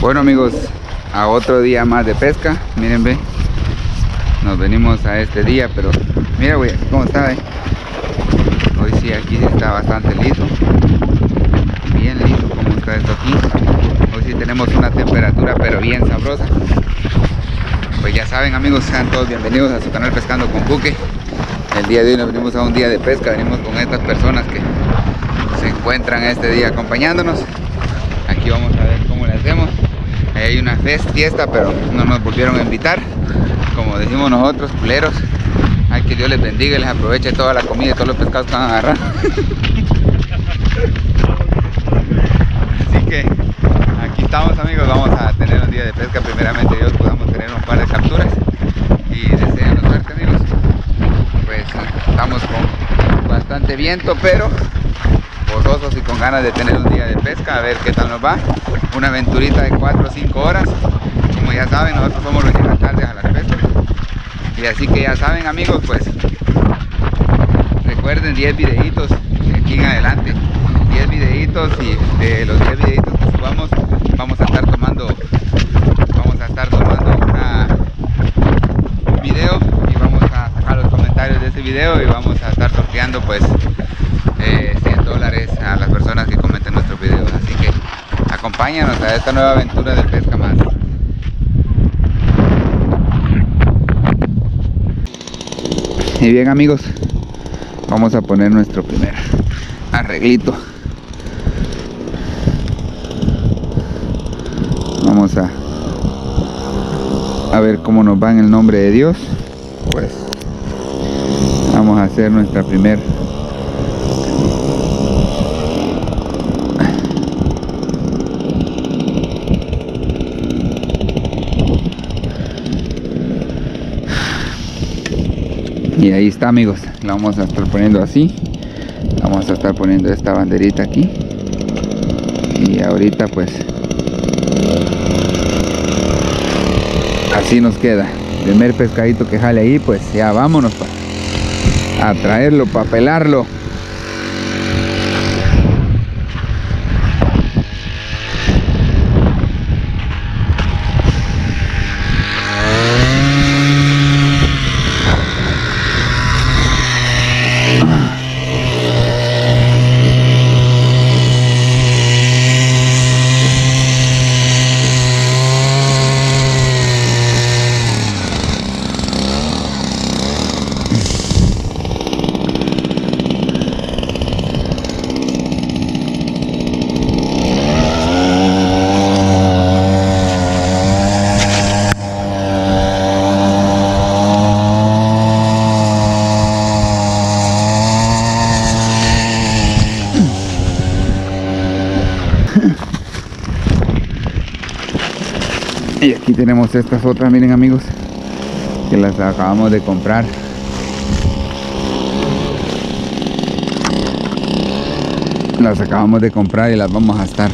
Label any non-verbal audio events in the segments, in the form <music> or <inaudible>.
Bueno amigos, a otro día más de pesca, miren ve, nos venimos a este día, pero mira güey, cómo está, eh. Hoy sí aquí está bastante liso, bien liso como está esto aquí. Hoy sí tenemos una temperatura pero bien sabrosa. Pues ya saben amigos, sean todos bienvenidos a su canal Pescando con Buque. El día de hoy nos venimos a un día de pesca, venimos con estas personas que se encuentran este día acompañándonos. Aquí vamos a ver cómo le hacemos. Hay una fiesta, pero no nos volvieron a invitar. Como decimos nosotros, culeros. Hay que Dios les bendiga y les aproveche toda la comida y todos los pescados que van a agarrar. Así que aquí estamos amigos, vamos a tener un día de pesca. Primeramente Dios podamos tener un par de capturas. Y deseando suerte amigos. Pues estamos con bastante viento, pero gozosos y con ganas de tener un día de pesca, a ver qué tal nos va. Una aventurita de 4 o 5 horas. Como ya saben, nosotros somos los tardes a las pescas. Y así que ya saben amigos, pues recuerden 10 videitos de aquí en adelante. 10 videitos y de los 10 videitos que subamos vamos a estar tomando vamos a estar tomando una, un video y vamos a sacar los comentarios de ese video y vamos a estar sorteando pues eh, 100 dólares a las personas que comenten nuestros videos. Así que acompáñanos a esta nueva aventura del Pesca Más. Y bien amigos, vamos a poner nuestro primer arreglito. Vamos a, a ver cómo nos va en el nombre de Dios. Pues vamos a hacer nuestra primer y ahí está amigos. La vamos a estar poniendo así. Vamos a estar poniendo esta banderita aquí. Y ahorita pues así nos queda. Primer pescadito que jale ahí pues ya vámonos para a traerlo para pelarlo <laughs> Y aquí tenemos estas otras, miren amigos, que las acabamos de comprar. Las acabamos de comprar y las vamos a estar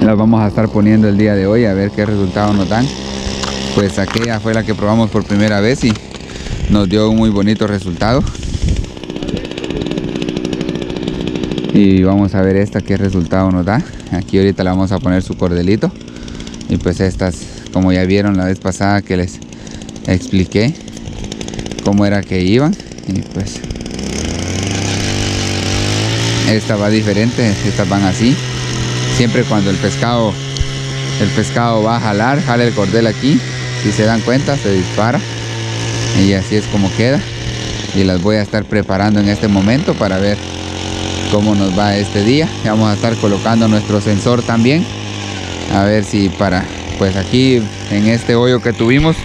las vamos a estar poniendo el día de hoy a ver qué resultado nos dan. Pues aquella fue la que probamos por primera vez y nos dio un muy bonito resultado. Y vamos a ver esta qué resultado nos da. Aquí ahorita le vamos a poner su cordelito y pues estas como ya vieron la vez pasada que les expliqué cómo era que iban y pues esta va diferente estas van así. Siempre cuando el pescado el pescado va a jalar jala el cordel aquí si se dan cuenta se dispara y así es como queda. Y las voy a estar preparando en este momento para ver cómo nos va este día. Vamos a estar colocando nuestro sensor también a ver si para pues aquí en este hoyo que tuvimos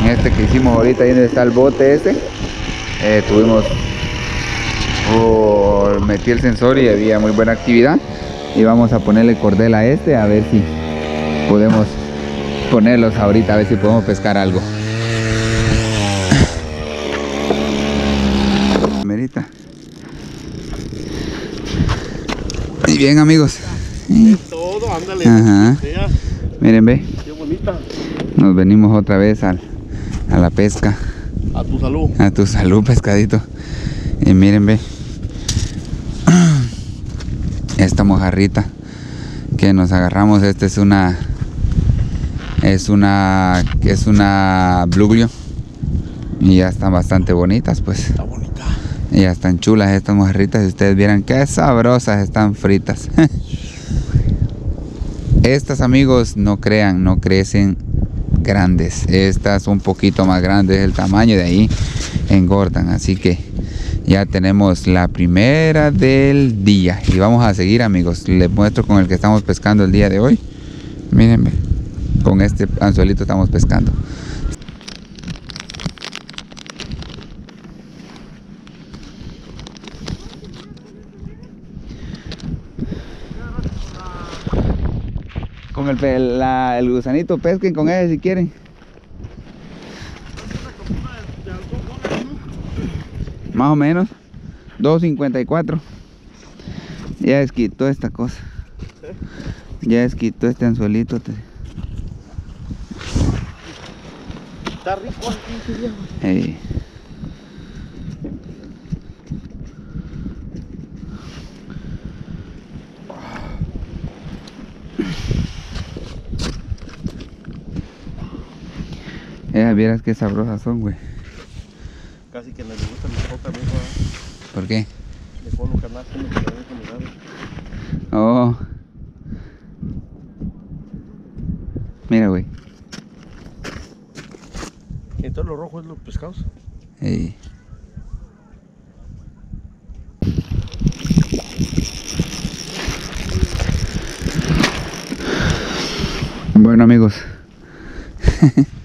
en este que hicimos ahorita ahí donde está el bote este eh, tuvimos oh, metí el sensor y había muy buena actividad. Y vamos a ponerle cordel a este a ver si podemos ponerlos ahorita a ver si podemos pescar algo. Merita. Y bien amigos todo, ándale. Ajá. Miren ve qué bonita. nos venimos otra vez al- a la pesca A tu salud. A tu salud, pescadito. Y miren, ve. <clears throat> Esta mojarrita que nos agarramos. Esta es una es una es una bluglio y ya están bastante bonitas pues. Está bonita. Y ya están chulas estas mojarritas. Si ustedes vieran qué sabrosas están fritas. <laughs> Estas amigos no crean, no crecen grandes. Estas un poquito más grandes el tamaño de ahí engordan. Así que ya tenemos la primera del día. Y vamos a seguir amigos. Les muestro con el que estamos pescando el día de hoy. Mírenme. Con este anzuelito estamos pescando. Con el, la- el gusanito pesquen con ese si quieren. Más o menos. 2.54. Ya desquitó esta cosa. Ya desquitó este anzuelito. Está rico aquí, Eh, vieras qué sabrosas son, güey. Casi que no le gusta mi coca, mijo. ¿eh? ¿Por qué? Le pongo canasto me quedé con mi lado. Oh. Mira, güey. Entonces lo rojo es los pescados. Ey. Bueno amigos, <laughs>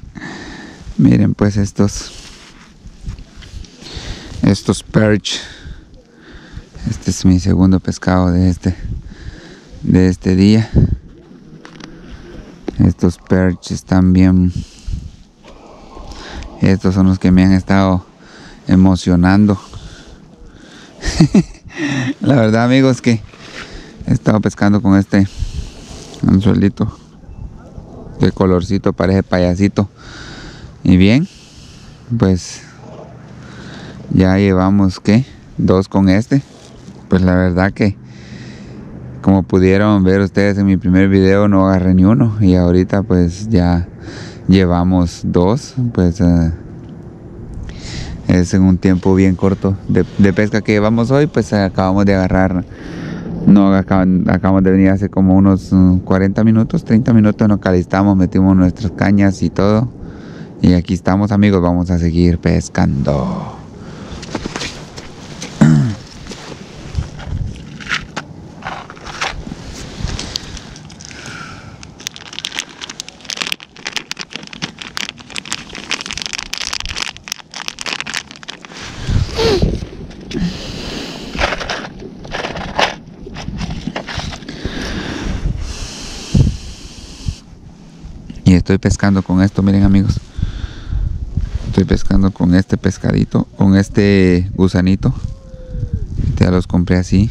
miren pues estos, estos perch. Este es mi segundo pescado de este, de este día. Estos perch están bien, estos son los que me han estado emocionando. <laughs> La verdad amigos que he estado pescando con este anzuelito de colorcito, parece payasito. Y bien, pues ya llevamos que dos con este. Pues la verdad que como pudieron ver ustedes en mi primer video no agarré ni uno y ahorita pues ya llevamos dos. Pues eh, es en un tiempo bien corto de, pesca que llevamos hoy, pues acabamos de agarrar, no acabamos de venir hace como unos mm, 40 minutos, 30 minutos, nos calistamos, metimos nuestras cañas y todo. Y aquí estamos amigos, vamos a seguir pescando. Y estoy pescando con esto, miren amigos. Estoy pescando con este pescadito, con este gusanito. Ya los compré así.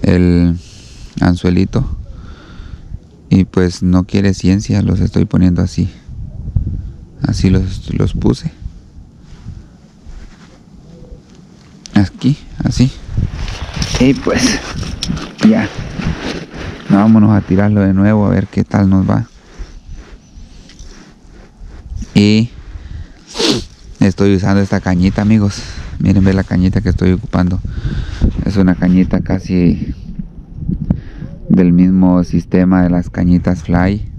El anzuelito. Y pues no quiere ciencia, los estoy poniendo así. Así los, los puse. Aquí, así. Y pues ya. Vámonos a tirarlo de nuevo a ver qué tal nos va. Y estoy usando esta cañita, amigos. Miren, ve la cañita que estoy ocupando. Es una cañita casi del mismo sistema de las cañitas fly.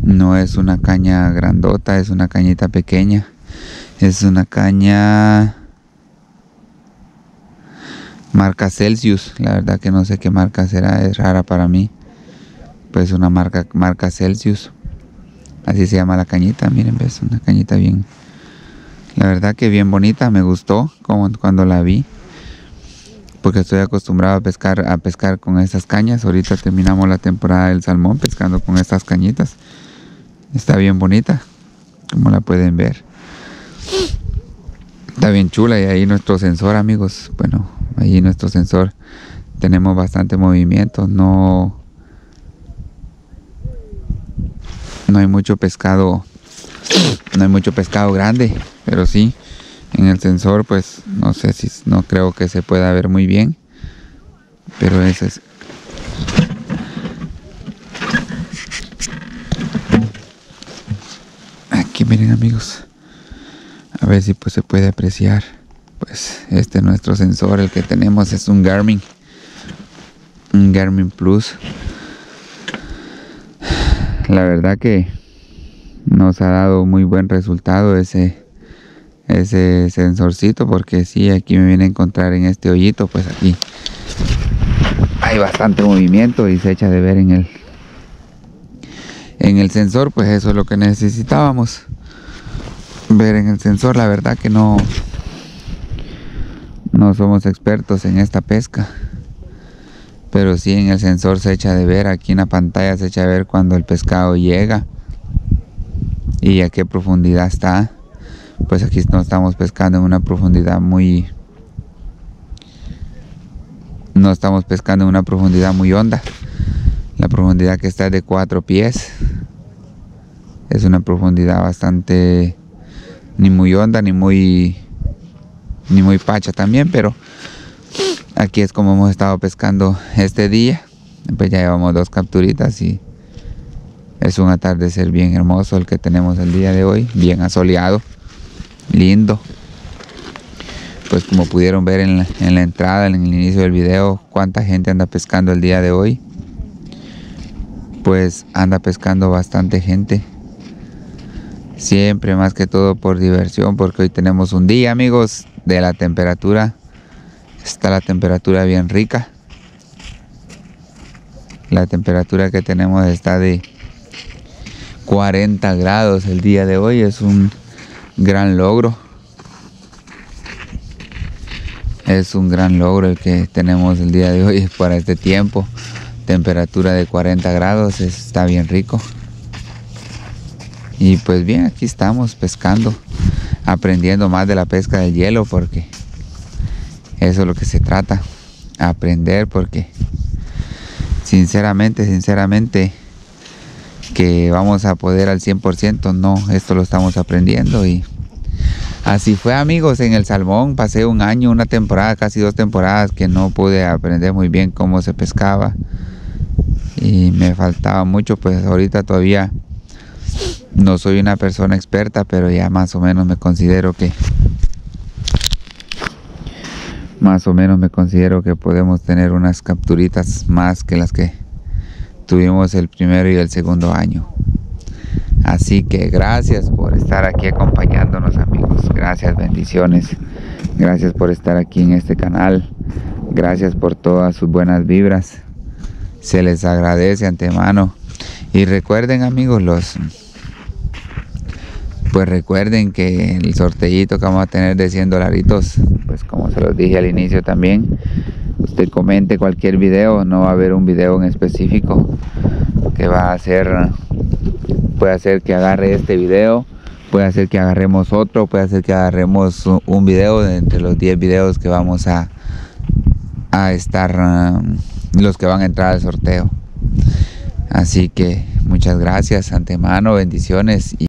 No es una caña grandota, es una cañita pequeña. Es una caña marca Celsius. La verdad que no sé qué marca será, es rara para mí. Pues una marca marca Celsius. Así se llama la cañita, miren, ves, una cañita bien. La verdad que bien bonita, me gustó como cuando la vi. Porque estoy acostumbrado a pescar a pescar con estas cañas. Ahorita terminamos la temporada del salmón pescando con estas cañitas. Está bien bonita, como la pueden ver. Está bien chula y ahí nuestro sensor, amigos. Bueno, ahí nuestro sensor tenemos bastante movimiento. No, no hay mucho pescado, no hay mucho pescado grande, pero sí En el sensor pues no sé si no creo que se pueda ver muy bien. Pero ese es Aquí miren amigos. A ver si pues se puede apreciar. Pues este es nuestro sensor, el que tenemos es un Garmin. Un Garmin Plus. La verdad que nos ha dado muy buen resultado ese ese sensorcito porque si aquí me viene a encontrar en este hoyito pues aquí hay bastante movimiento y se echa de ver en el en el sensor pues eso es lo que necesitábamos ver en el sensor la verdad que no no somos expertos en esta pesca pero sí en el sensor se echa de ver aquí en la pantalla se echa de ver cuando el pescado llega. Y a qué profundidad está. Pues aquí no estamos pescando en una profundidad muy no estamos pescando en una profundidad muy honda. La profundidad que está es de 4 pies. Es una profundidad bastante ni muy honda ni muy ni muy pacha también pero aquí es como hemos estado pescando este día. Pues ya llevamos dos capturitas y es un atardecer bien hermoso el que tenemos el día de hoy bien asoleado lindo. Pues como pudieron ver en la, en la, entrada en el inicio del video cuánta gente anda pescando el día de hoy. Pues anda pescando bastante gente. Siempre más que todo por diversión porque hoy tenemos un día amigos de la temperatura está la temperatura bien rica la temperatura que tenemos está de 40 grados el día de hoy es un gran logro. Es un gran logro el que tenemos el día de hoy <laughs> para este tiempo. Temperatura de 40 grados, está bien rico. Y pues bien, aquí estamos pescando, aprendiendo más de la pesca del hielo porque eso es lo que se trata, aprender porque sinceramente, sinceramente que vamos a poder al 100%, no, esto lo estamos aprendiendo y así fue amigos, en el salmón pasé un año, una temporada, casi dos temporadas que no pude aprender muy bien cómo se pescaba y me faltaba mucho, pues ahorita todavía no soy una persona experta, pero ya más o menos me considero que más o menos me considero que podemos tener unas capturitas más que las que tuvimos el primero y el segundo año. Así que gracias por estar aquí acompañándonos amigos. Gracias, bendiciones. Gracias por estar aquí en este canal. Gracias por todas sus buenas vibras. Se les agradece antemano. Y recuerden amigos los... Pues recuerden que el sorteito que vamos a tener de 100 dolaritos, pues como se los dije al inicio también, usted comente cualquier video, no va a haber un video en específico que va a hacer, puede hacer que agarre este video, puede hacer que agarremos otro, puede hacer que agarremos un video de entre los 10 videos que vamos a, a estar, um, los que van a entrar al sorteo. Así que muchas gracias antemano, bendiciones. Y